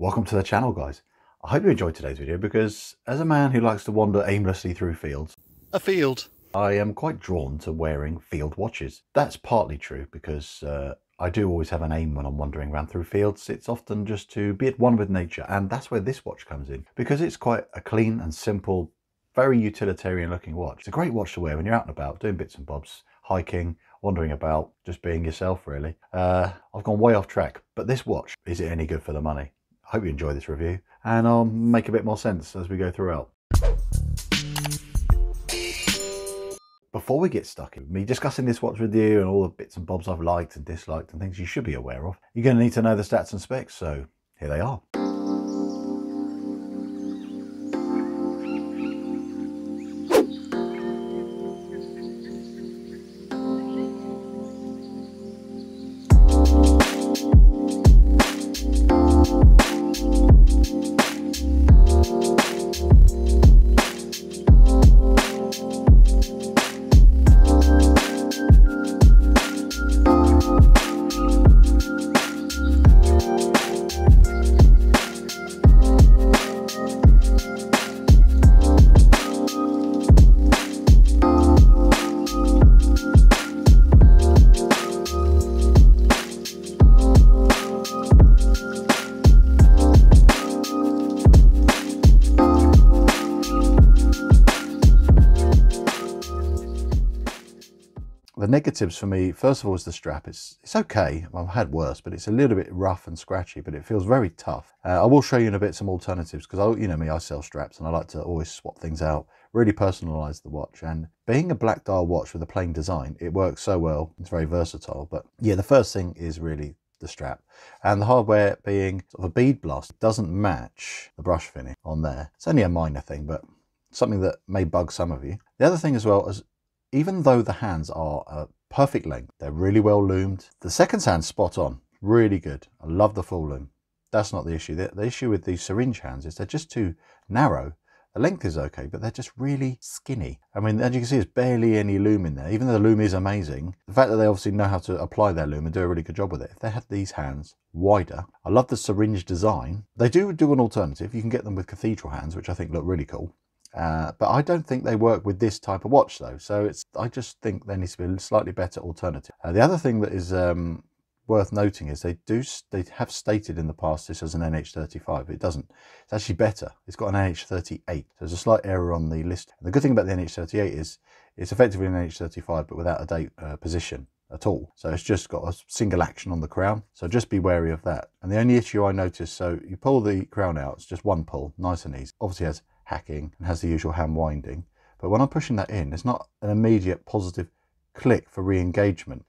Welcome to the channel guys. I hope you enjoyed today's video because as a man who likes to wander aimlessly through fields, A field. I am quite drawn to wearing field watches. That's partly true because uh, I do always have an aim when I'm wandering around through fields. It's often just to be at one with nature and that's where this watch comes in because it's quite a clean and simple, very utilitarian looking watch. It's a great watch to wear when you're out and about doing bits and bobs, hiking, wandering about, just being yourself really. Uh, I've gone way off track, but this watch, is it any good for the money? I hope you enjoy this review and I'll make a bit more sense as we go throughout. Before we get stuck in me discussing this watch with you and all the bits and bobs I've liked and disliked and things you should be aware of, you're going to need to know the stats and specs, so here they are. Negatives for me, first of all, is the strap. It's it's okay. I've had worse, but it's a little bit rough and scratchy, but it feels very tough. Uh, I will show you in a bit some alternatives because you know me, I sell straps and I like to always swap things out, really personalize the watch. And being a black dial watch with a plain design, it works so well. It's very versatile. But yeah, the first thing is really the strap and the hardware being sort of a bead blast doesn't match the brush finish on there. It's only a minor thing, but something that may bug some of you. The other thing as well is even though the hands are a perfect length, they're really well loomed. The second hand's spot on, really good. I love the full loom. That's not the issue. The, the issue with these syringe hands is they're just too narrow. The length is okay, but they're just really skinny. I mean, as you can see, there's barely any loom in there. Even though the loom is amazing, the fact that they obviously know how to apply their loom and do a really good job with it. If they had these hands wider, I love the syringe design. They do do an alternative. You can get them with cathedral hands, which I think look really cool. Uh, but I don't think they work with this type of watch though. So it's I just think there needs to be a slightly better alternative. Uh, the other thing that is um, worth noting is they do they have stated in the past this as an NH35. It doesn't. It's actually better. It's got an NH38. So there's a slight error on the list. And the good thing about the NH38 is it's effectively an NH35 but without a date uh, position at all. So it's just got a single action on the crown. So just be wary of that. And the only issue I noticed, so you pull the crown out, it's just one pull, nice and easy. Obviously has hacking and has the usual hand winding. But when I'm pushing that in, it's not an immediate positive click for re-engagement.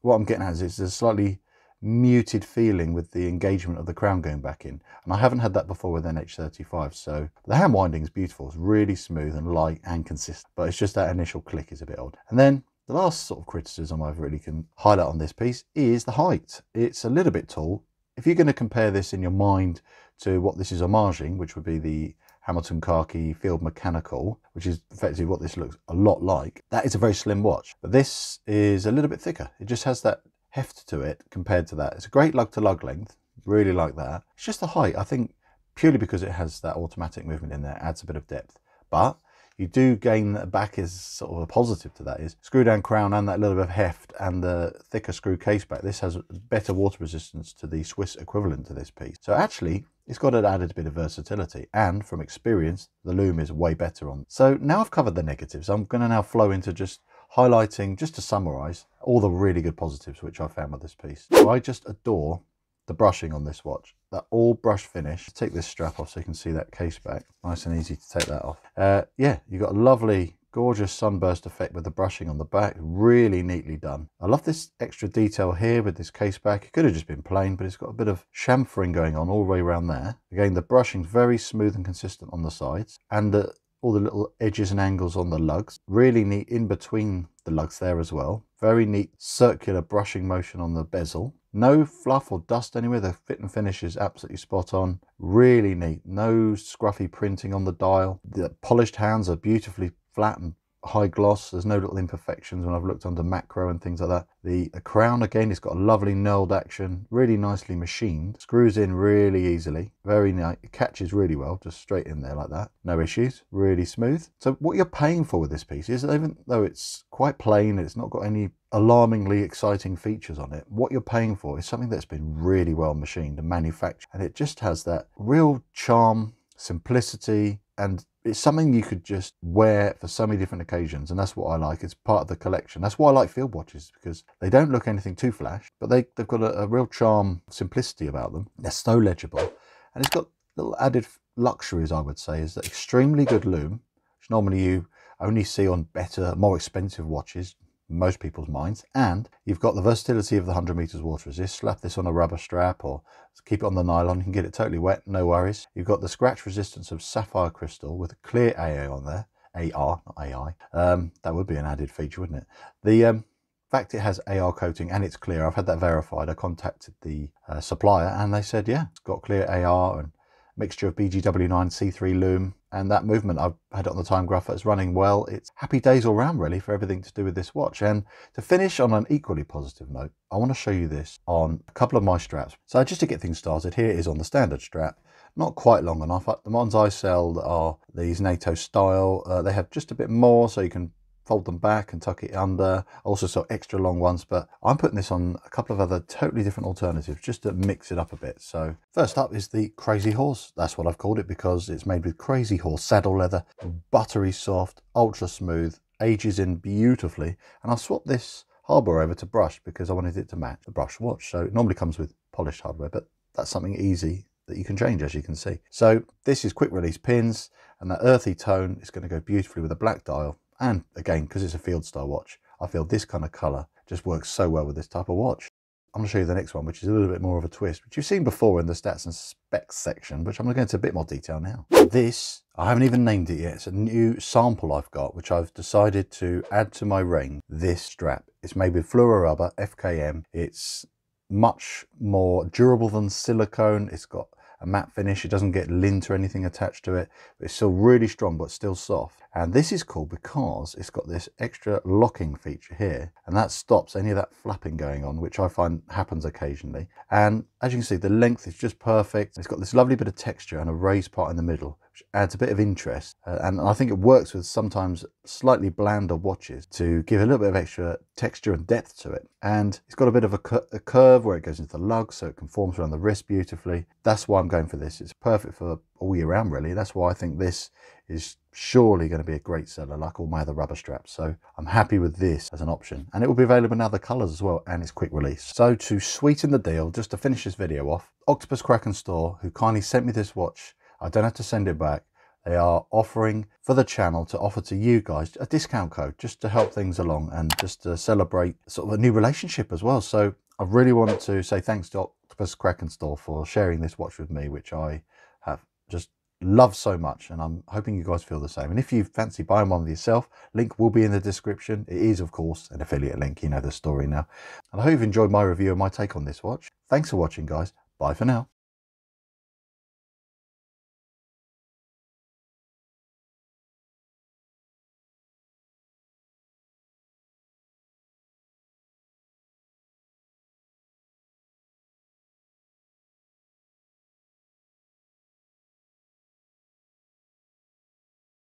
What I'm getting at is a slightly muted feeling with the engagement of the crown going back in. And I haven't had that before with NH35. So the hand winding is beautiful. It's really smooth and light and consistent. But it's just that initial click is a bit odd. And then the last sort of criticism I really can highlight on this piece is the height. It's a little bit tall. If you're going to compare this in your mind to what this is homaging, which would be the Hamilton khaki Field Mechanical, which is effectively what this looks a lot like, that is a very slim watch. But this is a little bit thicker. It just has that heft to it compared to that. It's a great lug to lug length. Really like that. It's just the height. I think purely because it has that automatic movement in there adds a bit of depth. But you do gain that back is sort of a positive to that is screw down crown and that little bit of heft and the thicker screw case back. This has better water resistance to the Swiss equivalent to this piece. So actually it's got an added bit of versatility and from experience the loom is way better on. So now I've covered the negatives I'm going to now flow into just highlighting just to summarize all the really good positives which I found with this piece. So I just adore the brushing on this watch. That all brush finish. Take this strap off so you can see that case back. Nice and easy to take that off. Uh, yeah, you've got a lovely, gorgeous sunburst effect with the brushing on the back. Really neatly done. I love this extra detail here with this case back. It could have just been plain, but it's got a bit of chamfering going on all the way around there. Again, the brushing's very smooth and consistent on the sides. And the all the little edges and angles on the lugs. Really neat in between the lugs there as well. Very neat circular brushing motion on the bezel. No fluff or dust anywhere. The fit and finish is absolutely spot on. Really neat. No scruffy printing on the dial. The polished hands are beautifully flat and high gloss. There's no little imperfections when I've looked under macro and things like that. The, the crown, again, it's got a lovely knurled action, really nicely machined. Screws in really easily. Very nice. It catches really well, just straight in there like that. No issues. Really smooth. So what you're paying for with this piece is even though it's quite plain, it's not got any alarmingly exciting features on it. What you're paying for is something that's been really well machined and manufactured. And it just has that real charm, simplicity, and it's something you could just wear for so many different occasions and that's what i like. It's part of the collection. That's why i like field watches because they don't look anything too flash but they, they've got a, a real charm simplicity about them. They're so legible and it's got little added luxuries i would say is that extremely good lume which normally you only see on better more expensive watches most people's minds. And you've got the versatility of the 100 meters water resist. Slap this on a rubber strap or keep it on the nylon. You can get it totally wet, no worries. You've got the scratch resistance of sapphire crystal with a clear AA on there. AR, not AI. Um, that would be an added feature, wouldn't it? The um, fact it has AR coating and it's clear, I've had that verified. I contacted the uh, supplier and they said, yeah, it's got clear AR and mixture of BGW9 C3 lume and that movement I've had it on the time grapher is running well. It's happy days all round really for everything to do with this watch. And to finish on an equally positive note, I want to show you this on a couple of my straps. So just to get things started, here is on the standard strap. Not quite long enough. The ones I sell are these NATO style. Uh, they have just a bit more so you can fold them back and tuck it under. Also saw extra long ones, but I'm putting this on a couple of other totally different alternatives just to mix it up a bit. So first up is the Crazy Horse. That's what I've called it because it's made with Crazy Horse saddle leather, buttery soft, ultra smooth, ages in beautifully. And I'll swap this hardware over to brush because I wanted it to match the brush watch. So it normally comes with polished hardware, but that's something easy that you can change as you can see. So this is quick release pins and that earthy tone is going to go beautifully with a black dial and again, because it's a field style watch, I feel this kind of color just works so well with this type of watch. I'm going to show you the next one, which is a little bit more of a twist, which you've seen before in the stats and specs section, which I'm going to go into a bit more detail now. This, I haven't even named it yet. It's a new sample I've got, which I've decided to add to my ring. This strap. It's made with fluoro rubber, FKM. It's much more durable than silicone. It's got a matte finish. It doesn't get lint or anything attached to it, but it's still really strong, but still soft. And this is cool because it's got this extra locking feature here, and that stops any of that flapping going on, which I find happens occasionally. And as you can see, the length is just perfect. It's got this lovely bit of texture and a raised part in the middle, which adds a bit of interest. Uh, and I think it works with sometimes slightly blander watches to give a little bit of extra texture and depth to it. And it's got a bit of a, a curve where it goes into the lug, so it conforms around the wrist beautifully. That's why I'm going for this. It's perfect for all year round, really. That's why I think this is surely going to be a great seller like all my other rubber straps. So I'm happy with this as an option and it will be available in other colors as well and it's quick release. So to sweeten the deal, just to finish this video off, Octopus Kraken Store, who kindly sent me this watch, I don't have to send it back. They are offering for the channel to offer to you guys a discount code just to help things along and just to celebrate sort of a new relationship as well. So I really want to say thanks to Octopus Kraken Store for sharing this watch with me, which I have just love so much and I'm hoping you guys feel the same. And if you fancy buying one yourself, link will be in the description. It is, of course, an affiliate link. You know the story now. And I hope you've enjoyed my review and my take on this watch. Thanks for watching, guys. Bye for now.